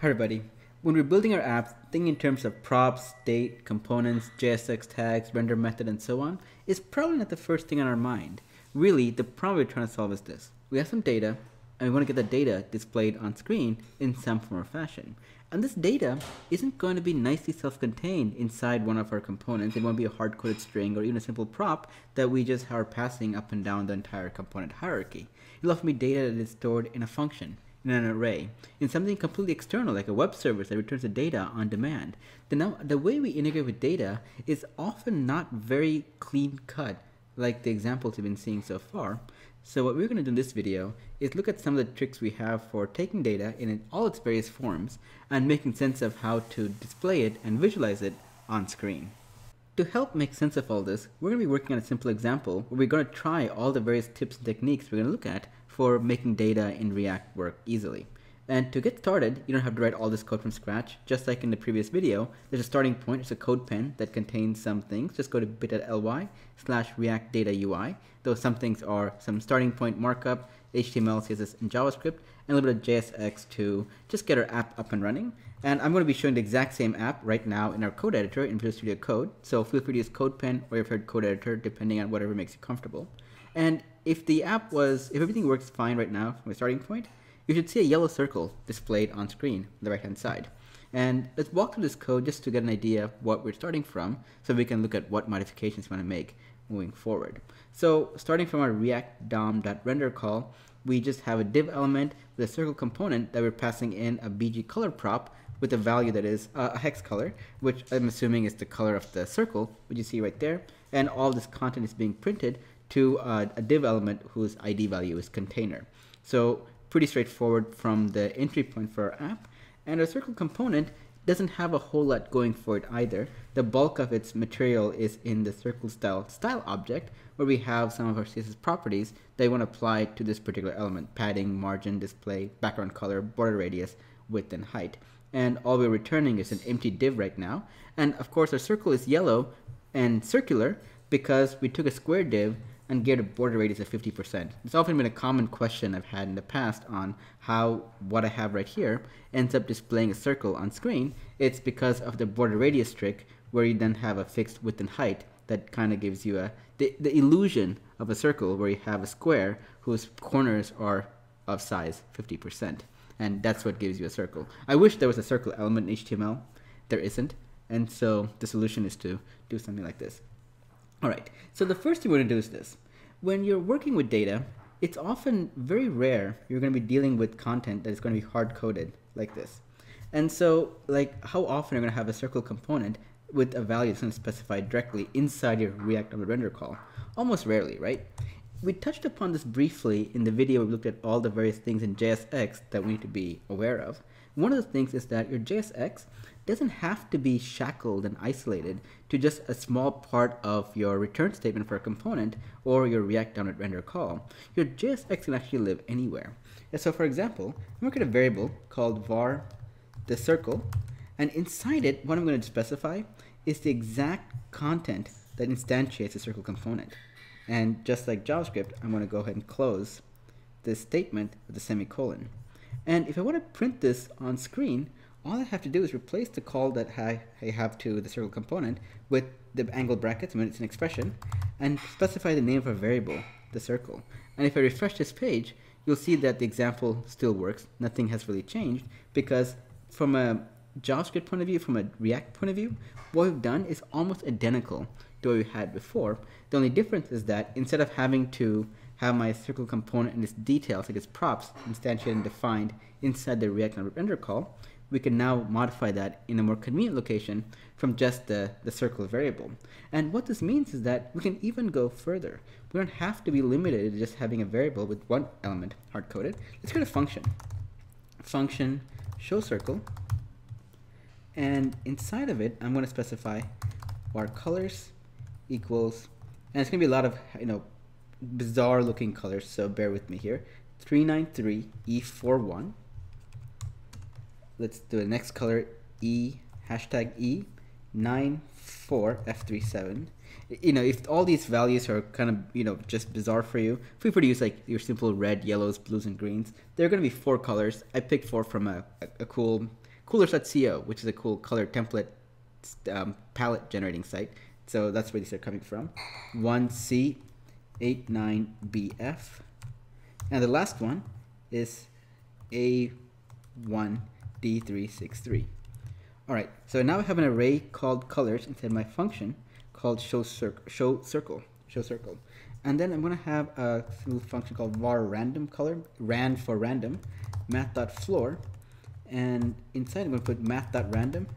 Hi everybody. When we're building our apps, thinking in terms of props, state, components, JSX tags, render method, and so on is probably not the first thing on our mind. Really, the problem we're trying to solve is this. We have some data, and we want to get the data displayed on screen in some form or fashion. And this data isn't going to be nicely self-contained inside one of our components. It won't be a hard-coded string or even a simple prop that we just are passing up and down the entire component hierarchy. It'll often be data that is stored in a function in an array, in something completely external like a web service that returns the data on demand. The, way we integrate with data is often not very clean cut like the examples we've been seeing so far. So what we're going to do in this video is look at some of the tricks we have for taking data in all its various forms and making sense of how to display it and visualize it on screen. To help make sense of all this, we're going to be working on a simple example where we're going to try all the various tips and techniques we're going to look at for making data in React work easily. And to get started, you don't have to write all this code from scratch. Just like in the previous video, there's a starting point. It's a CodePen that contains some things. Just go to bit.ly slash react data UI. Those some things are some starting point markup, HTML, CSS, and JavaScript, and a little bit of JSX to just get our app up and running. And I'm going to be showing the exact same app right now in our code editor in Visual Studio Code. So feel free to use CodePen or your favorite code editor, depending on whatever makes you comfortable. And if the app was, if everything works fine right now from a starting point, you should see a yellow circle displayed on screen on the right hand side. And let's walk through this code just to get an idea of what we're starting from so we can look at what modifications we want to make moving forward. So starting from our react dom.render call, we just have a div element with a circle component that we're passing in a bg color prop with a value that is uh, a hex color, which I'm assuming is the color of the circle, which you see right there. And all this content is being printed to uh, a div element whose ID value is container. So pretty straightforward from the entry point for our app. And our circle component doesn't have a whole lot going for it either. The bulk of its material is in the circle style style object, where we have some of our CSS properties that we want to apply to this particular element, padding, margin, display, background color, border radius, width, and height. And all we're returning is an empty div right now. And of course, our circle is yellow and circular because we took a square div and gave a border radius of 50%. It's often been a common question I've had in the past on how what I have right here ends up displaying a circle on screen. It's because of the border radius trick where you then have a fixed width and height that kind of gives you a the, the illusion of a circle where you have a square whose corners are of size 50%. And that's what gives you a circle. I wish there was a circle element in HTML. There isn't. And so the solution is to do something like this. All right, so the first thing we're gonna do is this. When you're working with data, it's often very rare you're gonna be dealing with content that is gonna be hard-coded like this. And so, like, how often are you gonna have a circle component with a value that's gonna specified directly inside your ReactDOM.render call? Almost rarely, right? We touched upon this briefly in the video we looked at all the various things in JSX that we need to be aware of. One of the things is that your JSX doesn't have to be shackled and isolated to just a small part of your return statement for a component or your ReactDOM.render call. Your JSX can actually live anywhere. And so for example, I'm going to create a variable called var the circle, and inside it, what I'm going to specify is the exact content that instantiates the circle component. And just like JavaScript, I'm going to go ahead and close this statement with a semicolon. And if I want to print this on screen, all I have to do is replace the call that I, have to the circle component with the angle brackets when it's an expression and specify the name of a variable, the circle. And if I refresh this page, you'll see that the example still works. Nothing has really changed because from a JavaScript point of view, from a React point of view, what we've done is almost identical to what we had before. The only difference is that instead of having to have my circle component and its details, like its props, instantiated and defined inside the React render call, we can now modify that in a more convenient location from just the, the circle variable. And what this means is that we can even go further. We don't have to be limited to just having a variable with one element hard-coded. Let's create a function. Function show circle. And inside of it, I'm going to specify var colors equals, and it's going to be a lot of, you know, bizarre looking colors, so bear with me here. 393E41 let's do the next color E hashtag E 94F37 you know if all these values are kind of you know just bizarre for you free to use like your simple red yellows blues and greens there are going to be four colors I picked four from a, a, cool coolors.co, which is a cool color template um, palette generating site. So that's where these are coming from. 1C89BF. And the last one is A1D363. All right, so now I have an array called colors inside my function called show, cir show circle, show circle. And then I'm going to have a little function called var random color, rand for random, math.floor. And inside I'm going to put math.random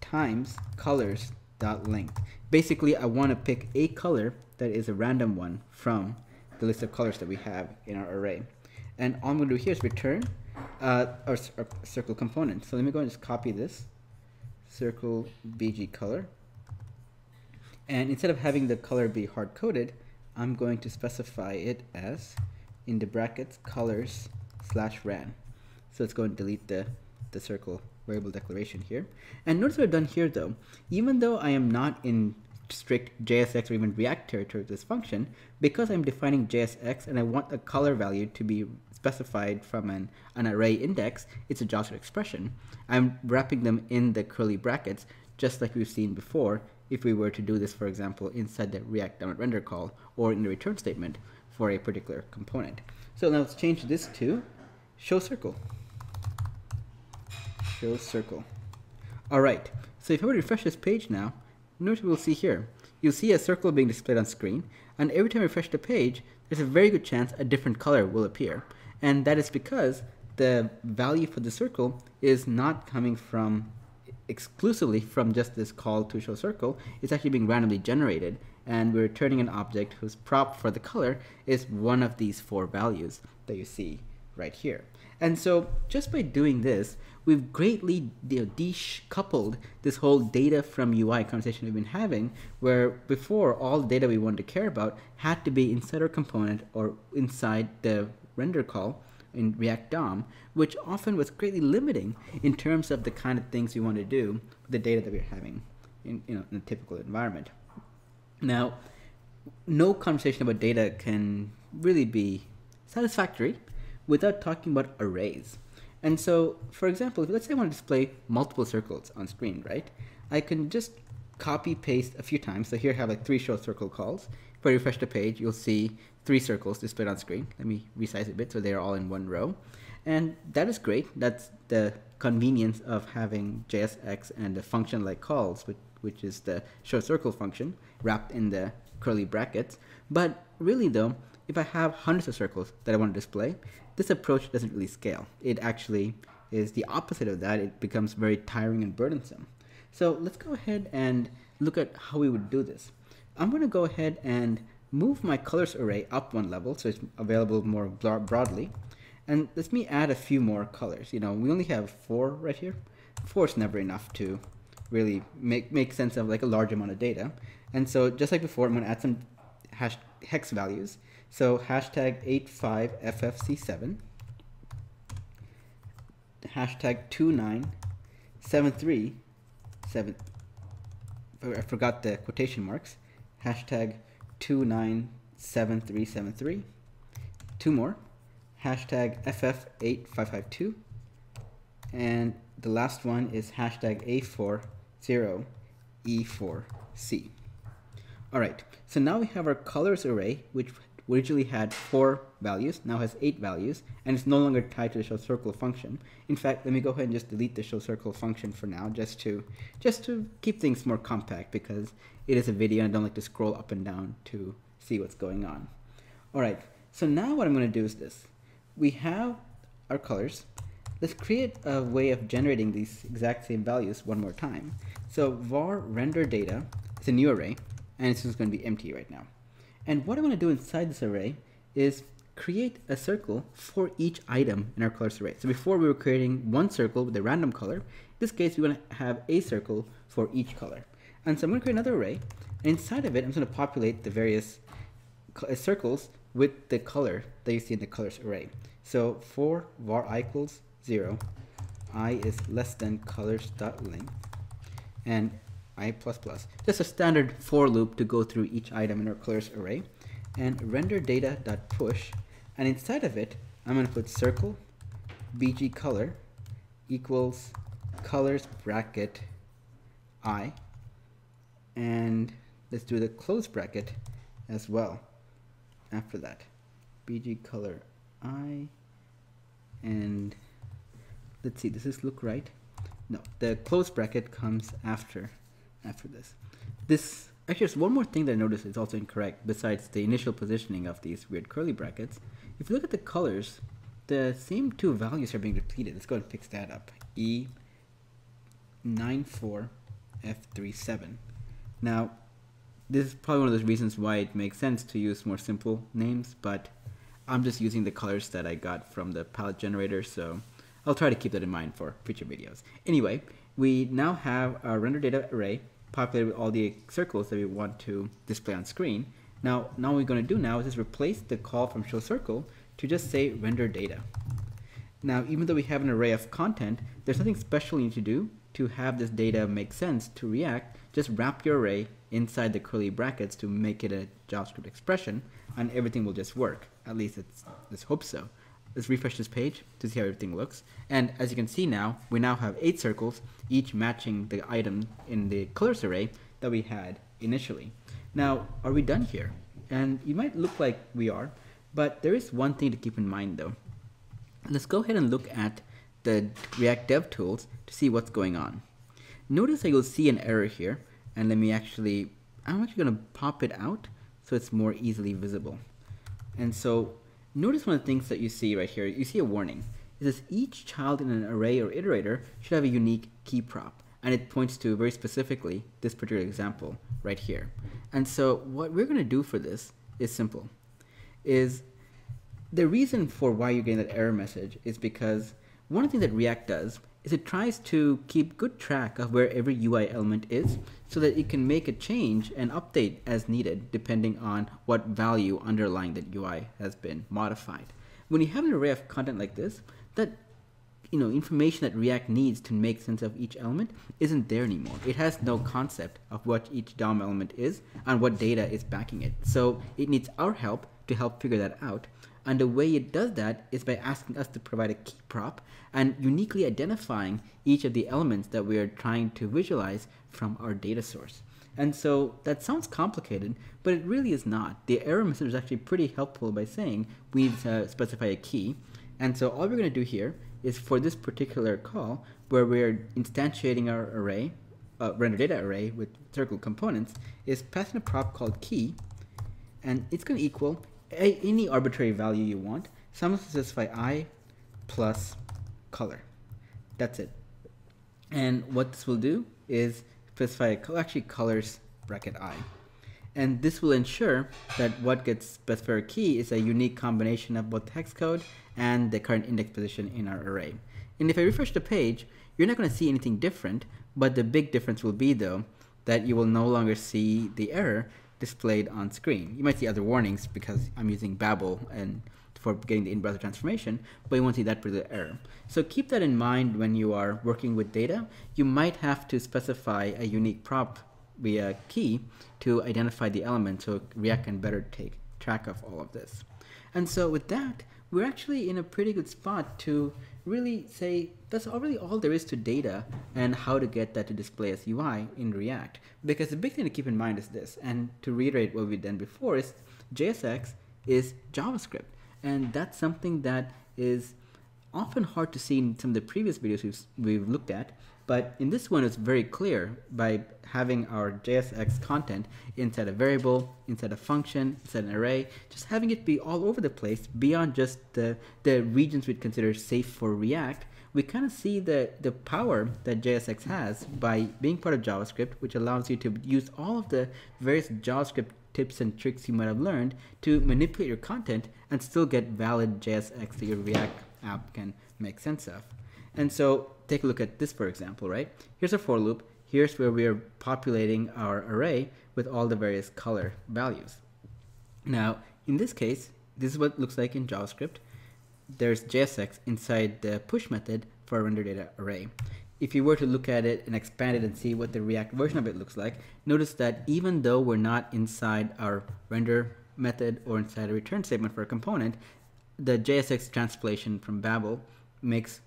times colors.length. Basically, I want to pick a color that is a random one from the list of colors that we have in our array. And all I'm going to do here is return uh, our, our circle component. So let me go and just copy this circle bg color. And instead of having the color be hard coded, I'm going to specify it as in the brackets colors slash ran. So let's go and delete the, the circle variable declaration here. And notice what I've done here though, even though I am not in strict JSX or even React territory of this function, because I'm defining JSX and I want a color value to be specified from an, an array index, it's a JavaScript expression. I'm wrapping them in the curly brackets, just like we've seen before, if we were to do this, for example, inside the React render call or in the return statement for a particular component. So now let's change this to show circle. Show circle. All right, so if I were to refresh this page now, notice we'll see here. You'll see a circle being displayed on screen, and every time I refresh the page, there's a very good chance a different color will appear. And that is because the value for the circle is not coming from exclusively from just this call to show circle, it's actually being randomly generated and we're returning an object whose prop for the color is one of these four values that you see right here. And so just by doing this, we've greatly decoupled this whole data from UI conversation we've been having, where before all the data we wanted to care about had to be inside our component or inside the render call, in React DOM, which often was greatly limiting in terms of the kind of things we want to do with the data that we're having in, you know, in a typical environment. Now, no conversation about data can really be satisfactory without talking about arrays. And so, for example, let's say I want to display multiple circles on screen, right? I can just copy paste a few times. So here I have like three show circle calls. If I refresh the page, you'll see three circles displayed on screen. Let me resize it a bit so they're all in one row. And that is great. That's the convenience of having JSX and the function like calls, which, which is the show circle function wrapped in the curly brackets. But really though, if I have hundreds of circles that I want to display, this approach doesn't really scale. It actually is the opposite of that. It becomes very tiring and burdensome. So let's go ahead and look at how we would do this. I'm going to go ahead and move my colors array up one level so it's available more broadly. And let me add a few more colors. You know, we only have four right here. Four is never enough to really make, make sense of like a large amount of data. And so just like before, I'm going to add some hash, hex values. So hashtag 85FFC7, hashtag 2973, I forgot the quotation marks, hashtag 297373. Two more. Hashtag FF8552. And the last one is hashtag A40E4C. All right, so now we have our colors array, which originally had four values, now has eight values, and it's no longer tied to the show circle function. In fact, let me go ahead and just delete the show circle function for now, just to just to keep things more compact because it is a video and I don't like to scroll up and down to see what's going on. All right, so now what I'm going to do is this. We have our colors. Let's create a way of generating these exact same values one more time. So var render data is a new array, and it's just going to be empty right now. And what I want to do inside this array is create a circle for each item in our colors array. So before we were creating one circle with a random color, in this case we want to have a circle for each color. And so I'm going to create another array, and inside of it I'm going to populate the various uh, circles with the color that you see in the colors array. So for var i equals 0, i is less than colors dot length, and i plus plus. Just a standard for loop to go through each item in our colors array. And render data dot push, and inside of it, I'm going to put circle bg color equals colors bracket i and let's do the close bracket as well after that bg color i and let's see does this look right no the close bracket comes after after this. This actually there's one more thing that I noticed is also incorrect besides the initial positioning of these weird curly brackets. If you look at the colors the same two values are being repeated. Let's go and fix that up. E 94 f37 now this is probably one of those reasons why it makes sense to use more simple names but I'm just using the colors that I got from the palette generator so I'll try to keep that in mind for future videos. Anyway, we now have our render data array populated with all the circles that we want to display on screen. Now, now what we're going to do now is just replace the call from show circle to just say render data. Now, even though we have an array of content, there's nothing special you need to do to have this data make sense to React. Just wrap your array inside the curly brackets to make it a JavaScript expression, and everything will just work. At least it's, let's hope so. Let's refresh this page to see how everything looks. And as you can see now, we now have eight circles, each matching the item in the colors array that we had initially. Now, are we done here? And you might look like we are, but there is one thing to keep in mind though. Let's go ahead and look at the React Dev Tools to see what's going on. Notice that you'll see an error here, and let me actually, I'm actually gonna pop it out so it's more easily visible. And so Notice one of the things that you see right here. You see a warning. It says each child in an array or iterator should have a unique key prop. And it points to very specifically this particular example right here. And so what we're going to do for this is simple. Is the reason for why you're getting that error message is because one of the things that React does is it tries to keep good track of where every UI element is so that it can make a change and update as needed depending on what value underlying that UI has been modified. When you have an array of content like this, that you know information that React needs to make sense of each element isn't there anymore. It has no concept of what each DOM element is and what data is backing it. So it needs our help to help figure that out and the way it does that is by asking us to provide a key prop and uniquely identifying each of the elements that we are trying to visualize from our data source. And so that sounds complicated, but it really is not. The error message is actually pretty helpful by saying we need to specify a key. And so all we're going to do here is for this particular call, where we're instantiating our array, uh, render data array with circle components, is passing a prop called key, and it's going to equal a, any arbitrary value you want. So I'm going to specify i plus color. That's it. And what this will do is specify actually colors bracket i. And this will ensure that what gets specified key is a unique combination of both hex code and the current index position in our array. And if I refresh the page, you're not going to see anything different, but the big difference will be though that you will no longer see the error displayed on screen. You might see other warnings because I'm using Babel and for getting the in-browser transformation, but you won't see that particular error. So keep that in mind when you are working with data. You might have to specify a unique prop via key to identify the element so React can better take track of all of this. And so with that, we're actually in a pretty good spot to really say that's really all there is to data and how to get that to display as UI in React. Because the big thing to keep in mind is this, and to reiterate what we've done before, is JSX is JavaScript. And that's something that is often hard to see in some of the previous videos we've, we've looked at. But in this one, it's very clear by having our JSX content inside a variable, inside a function, inside an array, just having it be all over the place beyond just the, the regions we'd consider safe for React, we kind of see the, the power that JSX has by being part of JavaScript, which allows you to use all of the various JavaScript tips and tricks you might have learned to manipulate your content and still get valid JSX that your React app can make sense of. And so take a look at this, for example, right? Here's a for loop. Here's where we are populating our array with all the various color values. Now, in this case, this is what it looks like in JavaScript. There's JSX inside the push method for a render data array. If you were to look at it and expand it and see what the React version of it looks like, notice that even though we're not inside our render method or inside a return statement for a component, the JSX translation from Babel makes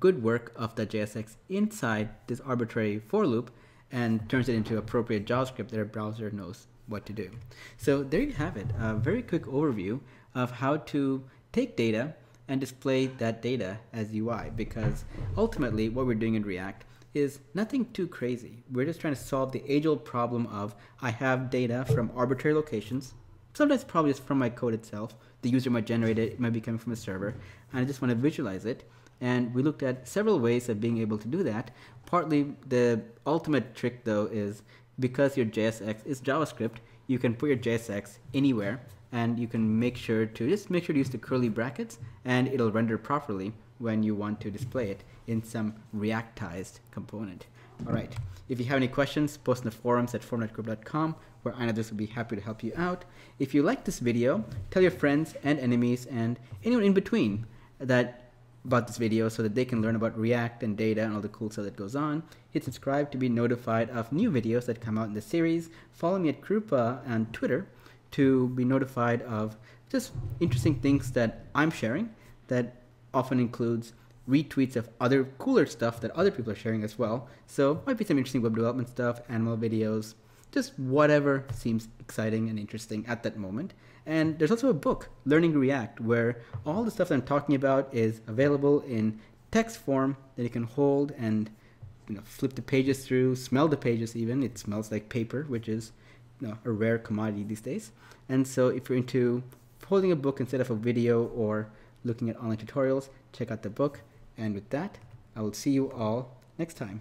good work of the JSX inside this arbitrary for loop and turns it into appropriate JavaScript that a browser knows what to do. So there you have it, a very quick overview of how to take data and display that data as UI because ultimately what we're doing in React is nothing too crazy. We're just trying to solve the age-old problem of I have data from arbitrary locations, sometimes probably just from my code itself. The user might generate it, it might be coming from a server, and I just want to visualize it. And we looked at several ways of being able to do that. Partly the ultimate trick though is because your JSX is JavaScript, you can put your JSX anywhere and you can make sure to just make sure to use the curly brackets and it'll render properly when you want to display it in some reactized component. All right. If you have any questions, post in the forums at forum.kirupa.com where I know this will be happy to help you out. If you like this video, tell your friends and enemies and anyone in between that about this video so that they can learn about React and data and all the cool stuff that goes on. Hit subscribe to be notified of new videos that come out in the series. Follow me at Kirupa on Twitter to be notified of just interesting things that I'm sharing that often includes retweets of other cooler stuff that other people are sharing as well. So might be some interesting web development stuff, animal videos, just whatever seems exciting and interesting at that moment. And there's also a book, Learning React, where all the stuff that I'm talking about is available in text form that you can hold and you know, flip the pages through, smell the pages even. It smells like paper, which is you know, a rare commodity these days. And so if you're into holding a book instead of a video or looking at online tutorials, check out the book. And with that, I will see you all next time.